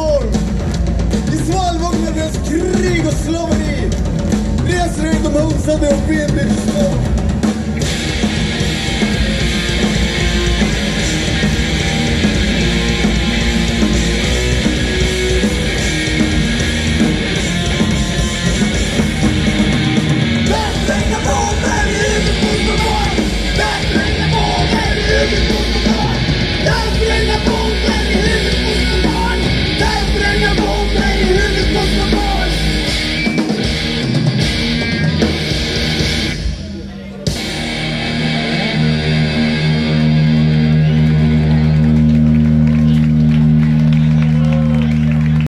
frihetens uniform. I Svalbard är deras krig och slaveri. Reser dig de hunsade och.